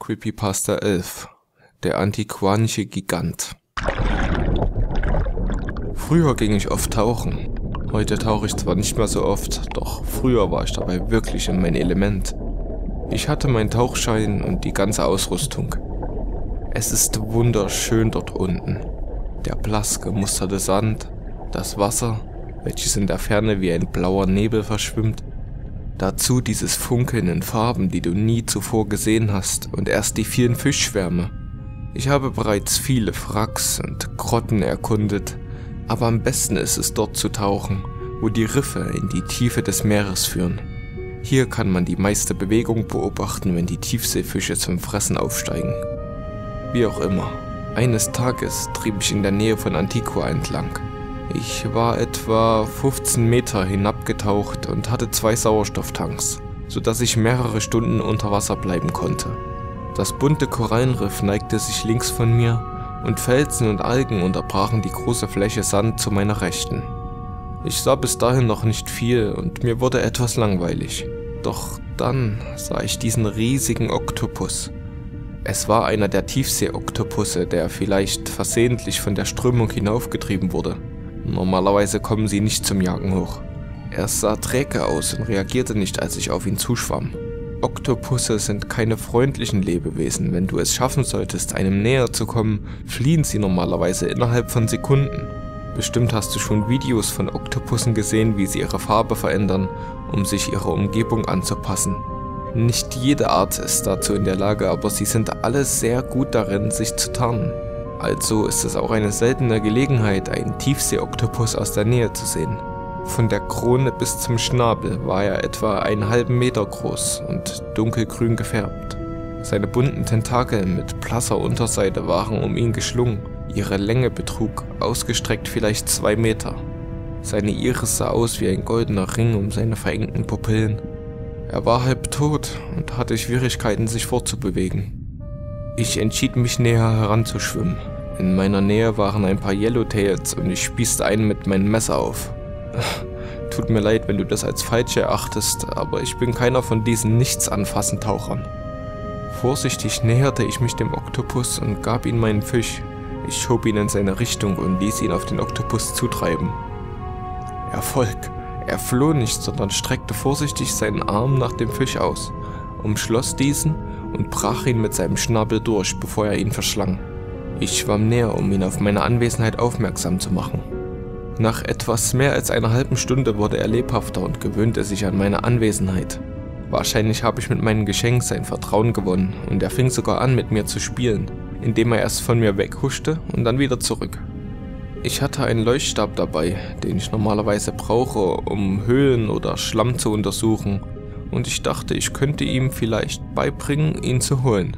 Creepypasta 11 Der antiquanische Gigant Früher ging ich oft tauchen. Heute tauche ich zwar nicht mehr so oft, doch früher war ich dabei wirklich in mein Element. Ich hatte meinen Tauchschein und die ganze Ausrüstung. Es ist wunderschön dort unten. Der blass gemusterte Sand, das Wasser, welches in der Ferne wie ein blauer Nebel verschwimmt, Dazu dieses Funkeln in Farben, die du nie zuvor gesehen hast und erst die vielen Fischschwärme. Ich habe bereits viele Wracks und Grotten erkundet, aber am besten ist es dort zu tauchen, wo die Riffe in die Tiefe des Meeres führen. Hier kann man die meiste Bewegung beobachten, wenn die Tiefseefische zum Fressen aufsteigen. Wie auch immer, eines Tages trieb ich in der Nähe von Antigua entlang. Ich war etwa 15 Meter hinabgetaucht und hatte zwei Sauerstofftanks, sodass ich mehrere Stunden unter Wasser bleiben konnte. Das bunte Korallenriff neigte sich links von mir und Felsen und Algen unterbrachen die große Fläche Sand zu meiner Rechten. Ich sah bis dahin noch nicht viel und mir wurde etwas langweilig. Doch dann sah ich diesen riesigen Oktopus. Es war einer der Tiefsee-Oktopusse, der vielleicht versehentlich von der Strömung hinaufgetrieben wurde. Normalerweise kommen sie nicht zum Jagen hoch. Er sah träge aus und reagierte nicht, als ich auf ihn zuschwamm. Oktopusse sind keine freundlichen Lebewesen. Wenn du es schaffen solltest, einem näher zu kommen, fliehen sie normalerweise innerhalb von Sekunden. Bestimmt hast du schon Videos von Oktopussen gesehen, wie sie ihre Farbe verändern, um sich ihrer Umgebung anzupassen. Nicht jede Art ist dazu in der Lage, aber sie sind alle sehr gut darin, sich zu tarnen. Also ist es auch eine seltene Gelegenheit, einen Tiefseeoktopus aus der Nähe zu sehen. Von der Krone bis zum Schnabel war er etwa einen halben Meter groß und dunkelgrün gefärbt. Seine bunten Tentakel mit blasser Unterseite waren um ihn geschlungen. Ihre Länge betrug ausgestreckt vielleicht zwei Meter. Seine Iris sah aus wie ein goldener Ring um seine verengten Pupillen. Er war halb tot und hatte Schwierigkeiten, sich fortzubewegen. Ich entschied mich näher heranzuschwimmen. In meiner Nähe waren ein paar Yellowtails und ich spießte einen mit meinem Messer auf. Tut mir leid, wenn du das als falsch erachtest, aber ich bin keiner von diesen Nichtsanfassen-Tauchern. Vorsichtig näherte ich mich dem Oktopus und gab ihm meinen Fisch. Ich schob ihn in seine Richtung und ließ ihn auf den Oktopus zutreiben. Erfolg! Er floh nicht, sondern streckte vorsichtig seinen Arm nach dem Fisch aus, umschloss diesen und brach ihn mit seinem Schnabel durch, bevor er ihn verschlang. Ich schwamm näher, um ihn auf meine Anwesenheit aufmerksam zu machen. Nach etwas mehr als einer halben Stunde wurde er lebhafter und gewöhnte sich an meine Anwesenheit. Wahrscheinlich habe ich mit meinem Geschenk sein Vertrauen gewonnen und er fing sogar an, mit mir zu spielen, indem er erst von mir weghuschte und dann wieder zurück. Ich hatte einen Leuchtstab dabei, den ich normalerweise brauche, um Höhlen oder Schlamm zu untersuchen und ich dachte, ich könnte ihm vielleicht beibringen, ihn zu holen.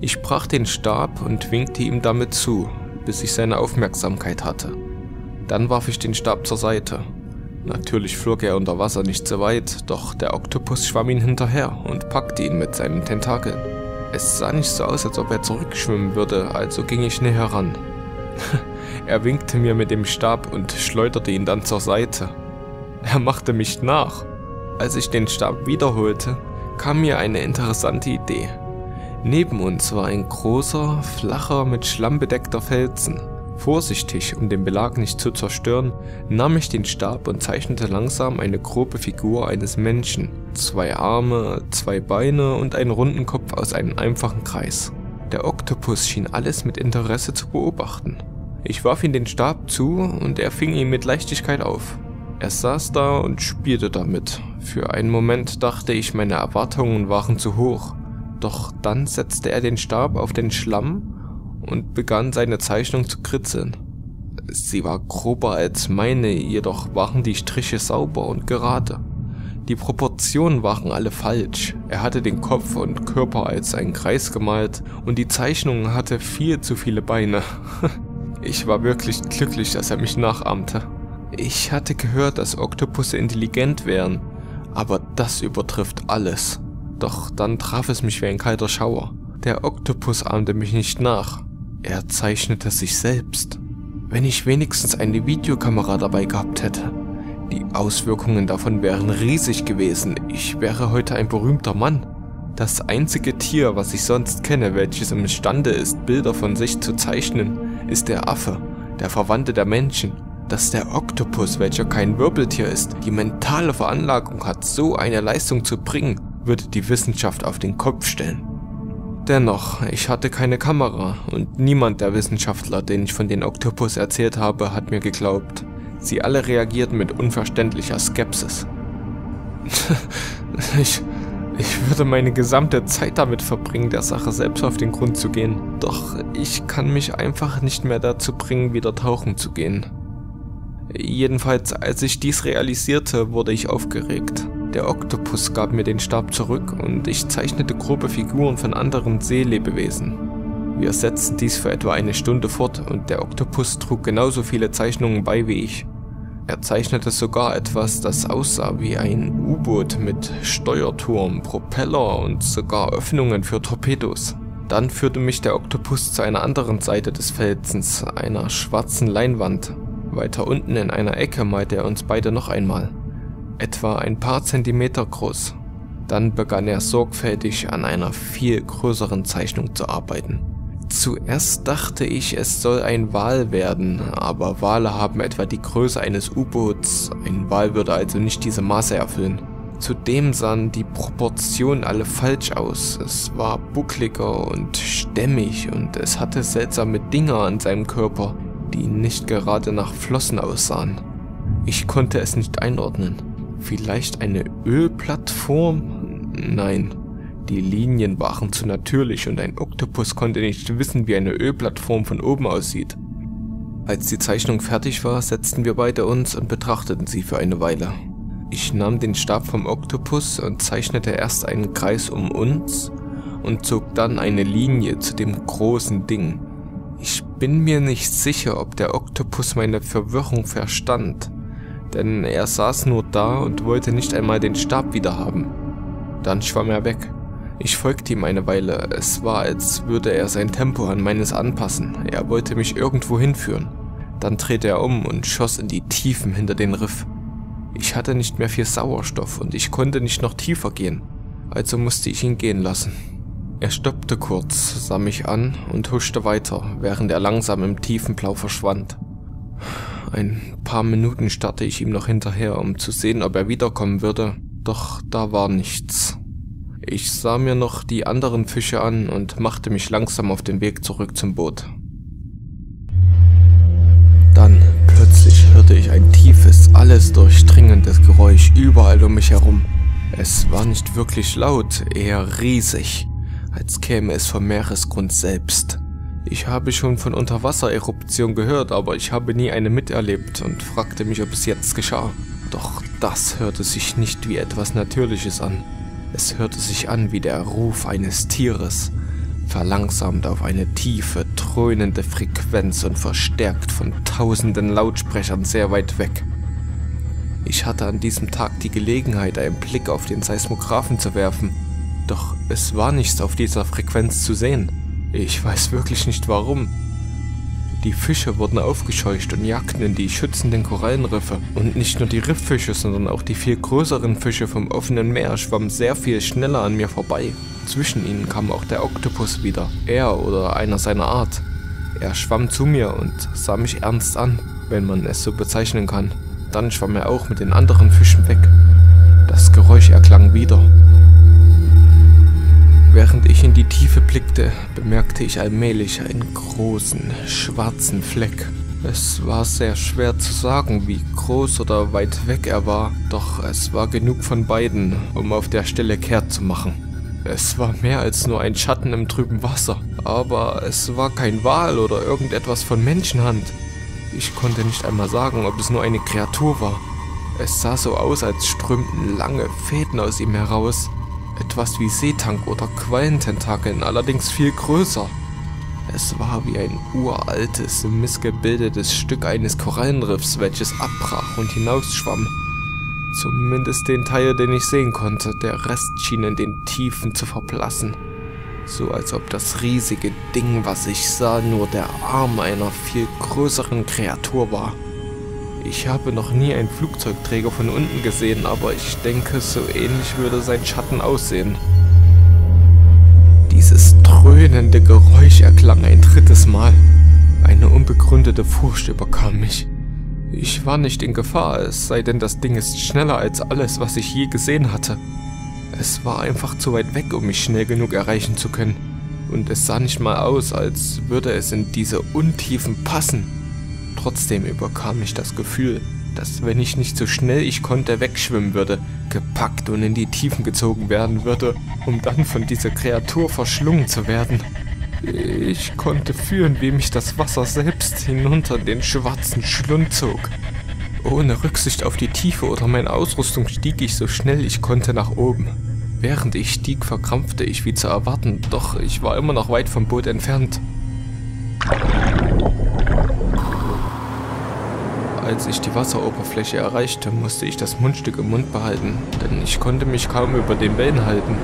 Ich brach den Stab und winkte ihm damit zu, bis ich seine Aufmerksamkeit hatte. Dann warf ich den Stab zur Seite. Natürlich flog er unter Wasser nicht so weit, doch der Oktopus schwamm ihn hinterher und packte ihn mit seinen Tentakeln. Es sah nicht so aus, als ob er zurückschwimmen würde, also ging ich näher ran. er winkte mir mit dem Stab und schleuderte ihn dann zur Seite. Er machte mich nach. Als ich den Stab wiederholte, kam mir eine interessante Idee. Neben uns war ein großer, flacher, mit Schlamm bedeckter Felsen. Vorsichtig, um den Belag nicht zu zerstören, nahm ich den Stab und zeichnete langsam eine grobe Figur eines Menschen. Zwei Arme, zwei Beine und einen runden Kopf aus einem einfachen Kreis. Der Oktopus schien alles mit Interesse zu beobachten. Ich warf ihm den Stab zu und er fing ihn mit Leichtigkeit auf. Er saß da und spielte damit. Für einen Moment dachte ich, meine Erwartungen waren zu hoch. Doch dann setzte er den Stab auf den Schlamm und begann seine Zeichnung zu kritzeln. Sie war grober als meine, jedoch waren die Striche sauber und gerade. Die Proportionen waren alle falsch. Er hatte den Kopf und Körper als einen Kreis gemalt und die Zeichnung hatte viel zu viele Beine. Ich war wirklich glücklich, dass er mich nachahmte. Ich hatte gehört, dass Oktopusse intelligent wären, aber das übertrifft alles. Doch dann traf es mich wie ein kalter Schauer. Der Oktopus ahmte mich nicht nach. Er zeichnete sich selbst. Wenn ich wenigstens eine Videokamera dabei gehabt hätte. Die Auswirkungen davon wären riesig gewesen. Ich wäre heute ein berühmter Mann. Das einzige Tier, was ich sonst kenne, welches imstande ist, Bilder von sich zu zeichnen, ist der Affe, der Verwandte der Menschen. Dass der Oktopus, welcher kein Wirbeltier ist, die mentale Veranlagung hat, so eine Leistung zu bringen, würde die Wissenschaft auf den Kopf stellen. Dennoch, ich hatte keine Kamera und niemand der Wissenschaftler, denen ich von den Oktopus erzählt habe, hat mir geglaubt. Sie alle reagierten mit unverständlicher Skepsis. ich, ich würde meine gesamte Zeit damit verbringen, der Sache selbst auf den Grund zu gehen. Doch ich kann mich einfach nicht mehr dazu bringen, wieder tauchen zu gehen. Jedenfalls, als ich dies realisierte, wurde ich aufgeregt. Der Oktopus gab mir den Stab zurück und ich zeichnete grobe Figuren von anderen Seelebewesen. Wir setzten dies für etwa eine Stunde fort und der Oktopus trug genauso viele Zeichnungen bei wie ich. Er zeichnete sogar etwas, das aussah wie ein U-Boot mit Steuerturm, Propeller und sogar Öffnungen für Torpedos. Dann führte mich der Oktopus zu einer anderen Seite des Felsens, einer schwarzen Leinwand. Weiter unten in einer Ecke malte er uns beide noch einmal, etwa ein paar Zentimeter groß. Dann begann er sorgfältig an einer viel größeren Zeichnung zu arbeiten. Zuerst dachte ich, es soll ein Wal werden, aber Wale haben etwa die Größe eines U-Boots, ein Wal würde also nicht diese Maße erfüllen. Zudem sahen die Proportionen alle falsch aus. Es war buckliger und stämmig und es hatte seltsame Dinge an seinem Körper, die nicht gerade nach Flossen aussahen. Ich konnte es nicht einordnen. Vielleicht eine Ölplattform? Nein, die Linien waren zu natürlich und ein Oktopus konnte nicht wissen, wie eine Ölplattform von oben aussieht. Als die Zeichnung fertig war, setzten wir beide uns und betrachteten sie für eine Weile. Ich nahm den Stab vom Oktopus und zeichnete erst einen Kreis um uns und zog dann eine Linie zu dem großen Ding. Ich bin mir nicht sicher, ob der Oktopus meine Verwirrung verstand, denn er saß nur da und wollte nicht einmal den Stab wiederhaben. Dann schwamm er weg. Ich folgte ihm eine Weile. Es war, als würde er sein Tempo an meines anpassen. Er wollte mich irgendwo hinführen. Dann drehte er um und schoss in die Tiefen hinter den Riff. Ich hatte nicht mehr viel Sauerstoff und ich konnte nicht noch tiefer gehen. Also musste ich ihn gehen lassen. Er stoppte kurz, sah mich an und huschte weiter, während er langsam im tiefen Blau verschwand. Ein paar Minuten starrte ich ihm noch hinterher, um zu sehen, ob er wiederkommen würde, doch da war nichts. Ich sah mir noch die anderen Fische an und machte mich langsam auf den Weg zurück zum Boot. Dann plötzlich hörte ich ein tiefes, alles durchdringendes Geräusch überall um mich herum. Es war nicht wirklich laut, eher riesig, als käme es vom Meeresgrund selbst. Ich habe schon von Unterwassereruption gehört, aber ich habe nie eine miterlebt und fragte mich, ob es jetzt geschah. Doch das hörte sich nicht wie etwas Natürliches an. Es hörte sich an wie der Ruf eines Tieres, verlangsamt auf eine tiefe, dröhnende Frequenz und verstärkt von tausenden Lautsprechern sehr weit weg. Ich hatte an diesem Tag die Gelegenheit, einen Blick auf den Seismographen zu werfen, doch es war nichts auf dieser Frequenz zu sehen. Ich weiß wirklich nicht warum. Die Fische wurden aufgescheucht und jagten in die schützenden Korallenriffe. Und nicht nur die Rifffische, sondern auch die viel größeren Fische vom offenen Meer schwammen sehr viel schneller an mir vorbei. Zwischen ihnen kam auch der Oktopus wieder, er oder einer seiner Art. Er schwamm zu mir und sah mich ernst an, wenn man es so bezeichnen kann. Dann schwamm er auch mit den anderen Fischen weg. Das Geräusch erklang wieder. Ich in die Tiefe blickte, bemerkte ich allmählich einen großen, schwarzen Fleck. Es war sehr schwer zu sagen, wie groß oder weit weg er war, doch es war genug von beiden, um auf der Stelle kehrt zu machen. Es war mehr als nur ein Schatten im trüben Wasser, aber es war kein Wal oder irgendetwas von Menschenhand. Ich konnte nicht einmal sagen, ob es nur eine Kreatur war. Es sah so aus, als strömten lange Fäden aus ihm heraus, etwas wie Seetank oder Quallententakeln, allerdings viel größer. Es war wie ein uraltes, missgebildetes Stück eines Korallenriffs, welches abbrach und hinausschwamm. Zumindest den Teil, den ich sehen konnte, der Rest schien in den Tiefen zu verblassen. So als ob das riesige Ding, was ich sah, nur der Arm einer viel größeren Kreatur war. Ich habe noch nie einen Flugzeugträger von unten gesehen, aber ich denke, so ähnlich würde sein Schatten aussehen. Dieses dröhnende Geräusch erklang ein drittes Mal. Eine unbegründete Furcht überkam mich. Ich war nicht in Gefahr, es sei denn, das Ding ist schneller als alles, was ich je gesehen hatte. Es war einfach zu weit weg, um mich schnell genug erreichen zu können. Und es sah nicht mal aus, als würde es in diese Untiefen passen. Trotzdem überkam mich das Gefühl, dass wenn ich nicht so schnell ich konnte wegschwimmen würde, gepackt und in die Tiefen gezogen werden würde, um dann von dieser Kreatur verschlungen zu werden. Ich konnte fühlen, wie mich das Wasser selbst hinunter den schwarzen Schlund zog. Ohne Rücksicht auf die Tiefe oder meine Ausrüstung stieg ich so schnell ich konnte nach oben. Während ich stieg, verkrampfte ich wie zu erwarten, doch ich war immer noch weit vom Boot entfernt. Als ich die Wasseroberfläche erreichte, musste ich das Mundstück im Mund behalten, denn ich konnte mich kaum über den Wellen halten.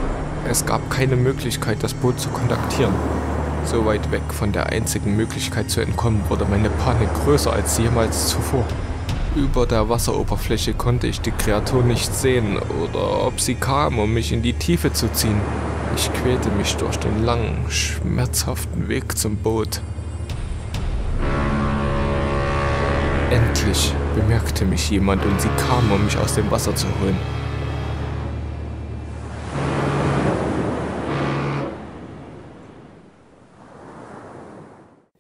Es gab keine Möglichkeit, das Boot zu kontaktieren. So weit weg von der einzigen Möglichkeit zu entkommen, wurde meine Panik größer als jemals zuvor. Über der Wasseroberfläche konnte ich die Kreatur nicht sehen oder ob sie kam, um mich in die Tiefe zu ziehen. Ich quälte mich durch den langen, schmerzhaften Weg zum Boot. Endlich bemerkte mich jemand und sie kam, um mich aus dem Wasser zu holen.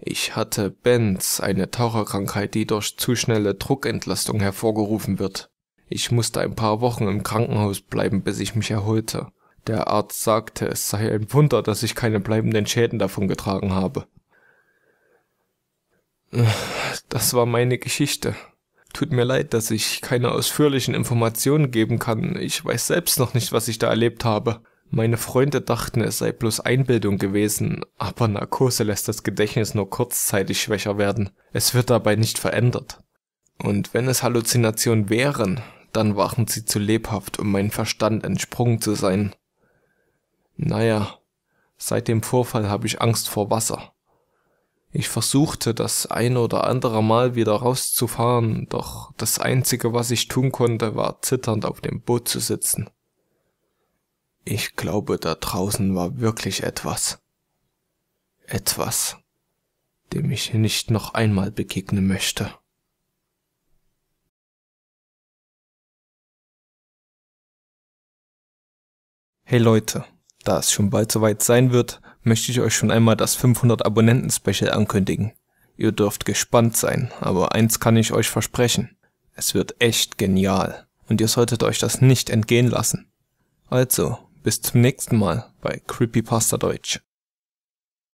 Ich hatte Benz, eine Taucherkrankheit, die durch zu schnelle Druckentlastung hervorgerufen wird. Ich musste ein paar Wochen im Krankenhaus bleiben, bis ich mich erholte. Der Arzt sagte, es sei ein Wunder, dass ich keine bleibenden Schäden davon getragen habe. Das war meine Geschichte. Tut mir leid, dass ich keine ausführlichen Informationen geben kann. Ich weiß selbst noch nicht, was ich da erlebt habe. Meine Freunde dachten, es sei bloß Einbildung gewesen, aber Narkose lässt das Gedächtnis nur kurzzeitig schwächer werden. Es wird dabei nicht verändert. Und wenn es Halluzinationen wären, dann waren sie zu lebhaft, um meinem Verstand entsprungen zu sein. Naja, seit dem Vorfall habe ich Angst vor Wasser. Ich versuchte das ein oder andere Mal wieder rauszufahren, doch das Einzige, was ich tun konnte, war zitternd auf dem Boot zu sitzen. Ich glaube, da draußen war wirklich etwas. Etwas, dem ich nicht noch einmal begegnen möchte. Hey Leute, da es schon bald soweit sein wird, möchte ich euch schon einmal das 500 Abonnenten Special ankündigen. Ihr dürft gespannt sein, aber eins kann ich euch versprechen. Es wird echt genial und ihr solltet euch das nicht entgehen lassen. Also, bis zum nächsten Mal bei Creepypasta Deutsch.